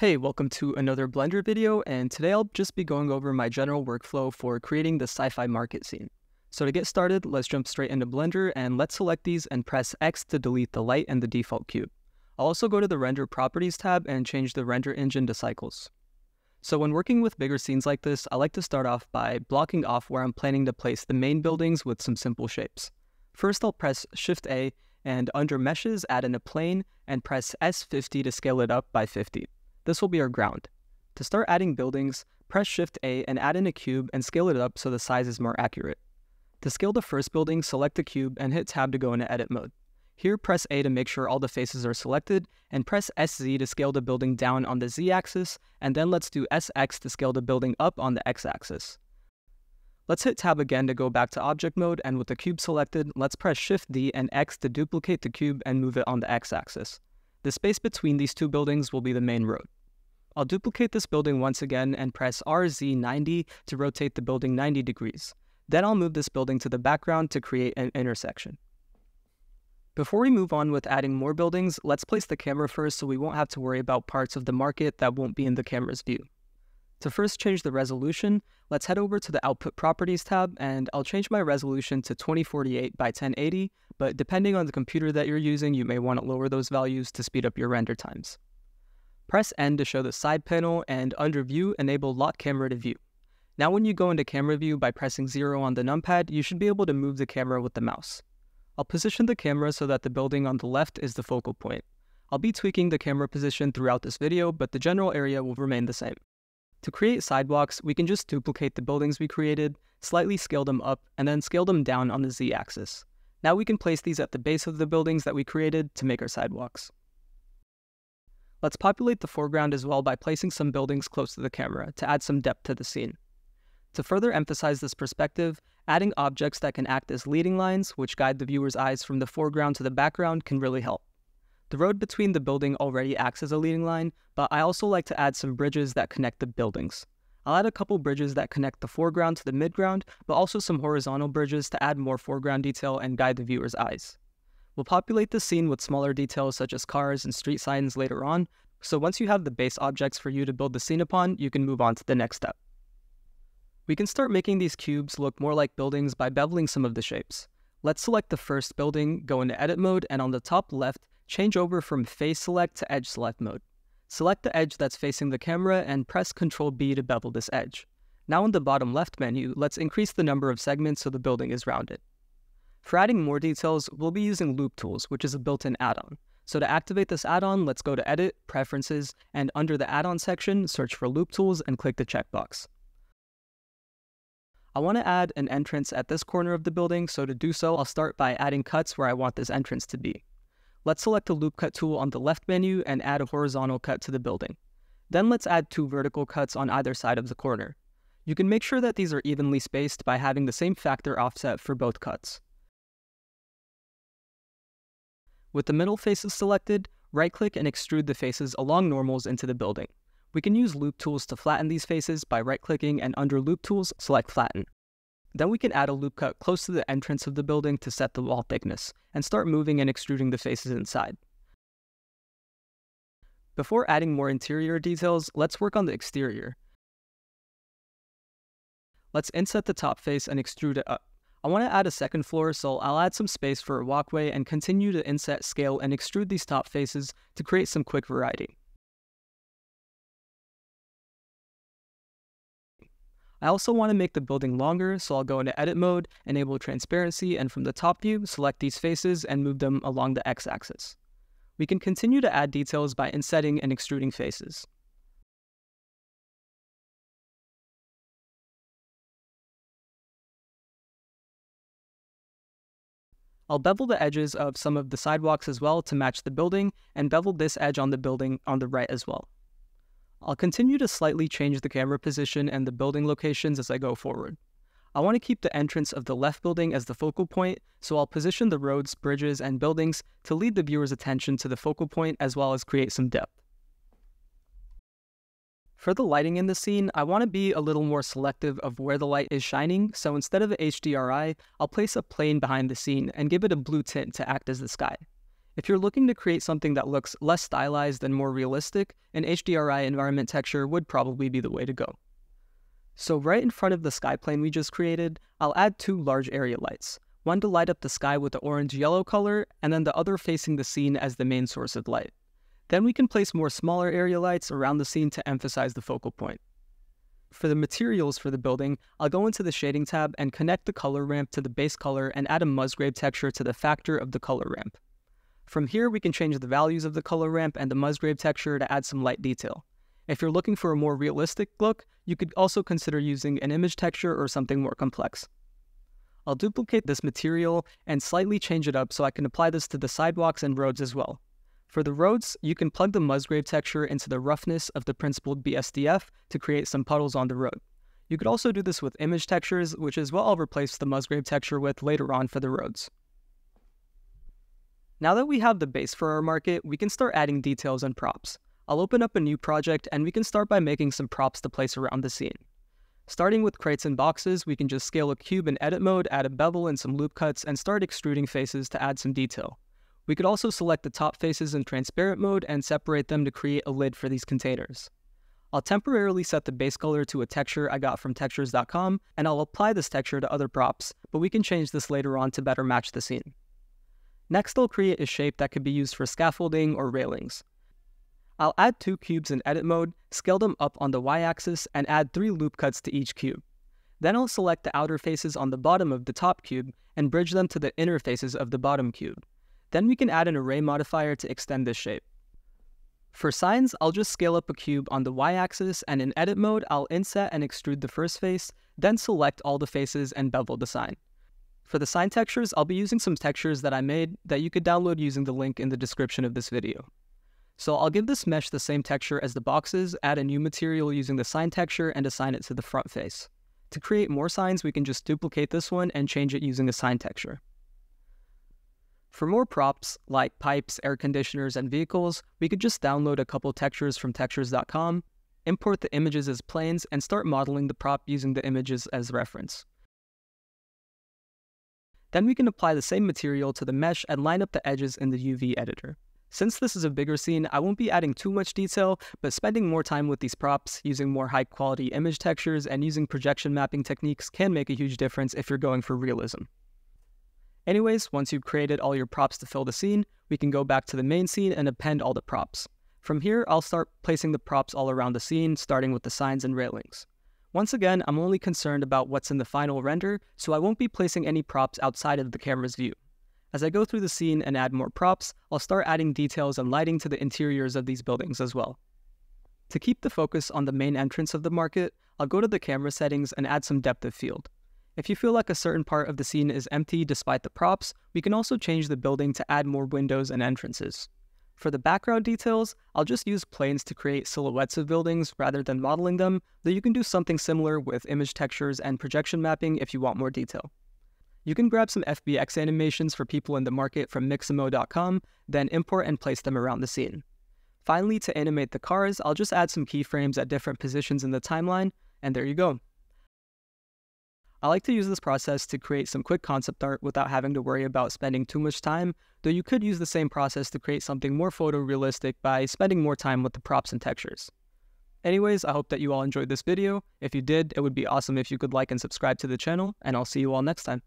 Hey, welcome to another Blender video, and today I'll just be going over my general workflow for creating the sci-fi market scene. So to get started, let's jump straight into Blender and let's select these and press X to delete the light and the default cube. I'll also go to the Render Properties tab and change the render engine to cycles. So when working with bigger scenes like this, I like to start off by blocking off where I'm planning to place the main buildings with some simple shapes. First I'll press Shift A and under Meshes add in a plane and press S50 to scale it up by 50. This will be our ground. To start adding buildings, press Shift A and add in a cube and scale it up so the size is more accurate. To scale the first building, select the cube and hit Tab to go into edit mode. Here, press A to make sure all the faces are selected, and press SZ to scale the building down on the Z-axis, and then let's do SX to scale the building up on the X-axis. Let's hit Tab again to go back to object mode, and with the cube selected, let's press Shift D and X to duplicate the cube and move it on the X-axis. The space between these two buildings will be the main road. I'll duplicate this building once again and press RZ90 to rotate the building 90 degrees. Then I'll move this building to the background to create an intersection. Before we move on with adding more buildings, let's place the camera first so we won't have to worry about parts of the market that won't be in the camera's view. To first change the resolution, let's head over to the Output Properties tab, and I'll change my resolution to 2048 by 1080, but depending on the computer that you're using, you may want to lower those values to speed up your render times. Press N to show the side panel and under View, enable Lock Camera to View. Now when you go into camera view by pressing 0 on the numpad, you should be able to move the camera with the mouse. I'll position the camera so that the building on the left is the focal point. I'll be tweaking the camera position throughout this video, but the general area will remain the same. To create sidewalks, we can just duplicate the buildings we created, slightly scale them up, and then scale them down on the z-axis. Now we can place these at the base of the buildings that we created to make our sidewalks. Let's populate the foreground as well by placing some buildings close to the camera to add some depth to the scene. To further emphasize this perspective, adding objects that can act as leading lines, which guide the viewer's eyes from the foreground to the background, can really help. The road between the building already acts as a leading line, but I also like to add some bridges that connect the buildings. I'll add a couple bridges that connect the foreground to the midground, but also some horizontal bridges to add more foreground detail and guide the viewer's eyes. We'll populate the scene with smaller details such as cars and street signs later on, so once you have the base objects for you to build the scene upon, you can move on to the next step. We can start making these cubes look more like buildings by beveling some of the shapes. Let's select the first building, go into edit mode, and on the top left, change over from face select to edge select mode. Select the edge that's facing the camera and press Ctrl B to bevel this edge. Now in the bottom left menu, let's increase the number of segments so the building is rounded. For adding more details, we'll be using Loop Tools, which is a built-in add-on. So to activate this add-on, let's go to Edit, Preferences, and under the add-on section, search for Loop Tools and click the checkbox. I want to add an entrance at this corner of the building, so to do so, I'll start by adding cuts where I want this entrance to be. Let's select the Loop Cut tool on the left menu and add a horizontal cut to the building. Then let's add two vertical cuts on either side of the corner. You can make sure that these are evenly spaced by having the same factor offset for both cuts. With the middle faces selected, right-click and extrude the faces along normals into the building. We can use loop tools to flatten these faces by right-clicking and under loop tools, select flatten. Then we can add a loop cut close to the entrance of the building to set the wall thickness, and start moving and extruding the faces inside. Before adding more interior details, let's work on the exterior. Let's inset the top face and extrude it up. I want to add a second floor, so I'll add some space for a walkway and continue to inset, scale, and extrude these top faces to create some quick variety. I also want to make the building longer, so I'll go into edit mode, enable transparency, and from the top view, select these faces and move them along the x-axis. We can continue to add details by insetting and extruding faces. I'll bevel the edges of some of the sidewalks as well to match the building, and bevel this edge on the building on the right as well. I'll continue to slightly change the camera position and the building locations as I go forward. I want to keep the entrance of the left building as the focal point, so I'll position the roads, bridges, and buildings to lead the viewer's attention to the focal point as well as create some depth. For the lighting in the scene, I want to be a little more selective of where the light is shining, so instead of an HDRI, I'll place a plane behind the scene and give it a blue tint to act as the sky. If you're looking to create something that looks less stylized and more realistic, an HDRI environment texture would probably be the way to go. So right in front of the sky plane we just created, I'll add two large area lights, one to light up the sky with the orange-yellow color, and then the other facing the scene as the main source of light. Then we can place more smaller area lights around the scene to emphasize the focal point. For the materials for the building, I'll go into the shading tab and connect the color ramp to the base color and add a Musgrave texture to the factor of the color ramp. From here, we can change the values of the color ramp and the Musgrave texture to add some light detail. If you're looking for a more realistic look, you could also consider using an image texture or something more complex. I'll duplicate this material and slightly change it up so I can apply this to the sidewalks and roads as well. For the roads, you can plug the Musgrave texture into the roughness of the principled BSDF to create some puddles on the road. You could also do this with image textures, which is what I'll replace the Musgrave texture with later on for the roads. Now that we have the base for our market, we can start adding details and props. I'll open up a new project and we can start by making some props to place around the scene. Starting with crates and boxes, we can just scale a cube in edit mode, add a bevel and some loop cuts, and start extruding faces to add some detail. We could also select the top faces in transparent mode and separate them to create a lid for these containers. I'll temporarily set the base color to a texture I got from textures.com, and I'll apply this texture to other props, but we can change this later on to better match the scene. Next, I'll create a shape that could be used for scaffolding or railings. I'll add two cubes in edit mode, scale them up on the y-axis, and add three loop cuts to each cube. Then I'll select the outer faces on the bottom of the top cube and bridge them to the inner faces of the bottom cube. Then we can add an array modifier to extend this shape. For signs, I'll just scale up a cube on the y-axis and in edit mode, I'll inset and extrude the first face, then select all the faces and bevel the sign. For the sign textures, I'll be using some textures that I made that you could download using the link in the description of this video. So I'll give this mesh the same texture as the boxes, add a new material using the sign texture, and assign it to the front face. To create more signs, we can just duplicate this one and change it using a sign texture. For more props, like pipes, air conditioners, and vehicles, we could just download a couple textures from textures.com, import the images as planes, and start modeling the prop using the images as reference. Then we can apply the same material to the mesh and line up the edges in the UV editor. Since this is a bigger scene, I won't be adding too much detail, but spending more time with these props, using more high quality image textures, and using projection mapping techniques can make a huge difference if you're going for realism. Anyways, once you've created all your props to fill the scene, we can go back to the main scene and append all the props. From here, I'll start placing the props all around the scene, starting with the signs and railings. Once again, I'm only concerned about what's in the final render, so I won't be placing any props outside of the camera's view. As I go through the scene and add more props, I'll start adding details and lighting to the interiors of these buildings as well. To keep the focus on the main entrance of the market, I'll go to the camera settings and add some depth of field. If you feel like a certain part of the scene is empty despite the props, we can also change the building to add more windows and entrances. For the background details, I'll just use planes to create silhouettes of buildings rather than modeling them, though you can do something similar with image textures and projection mapping if you want more detail. You can grab some FBX animations for people in the market from Mixamo.com, then import and place them around the scene. Finally, to animate the cars, I'll just add some keyframes at different positions in the timeline, and there you go. I like to use this process to create some quick concept art without having to worry about spending too much time, though you could use the same process to create something more photorealistic by spending more time with the props and textures. Anyways, I hope that you all enjoyed this video. If you did, it would be awesome if you could like and subscribe to the channel, and I'll see you all next time.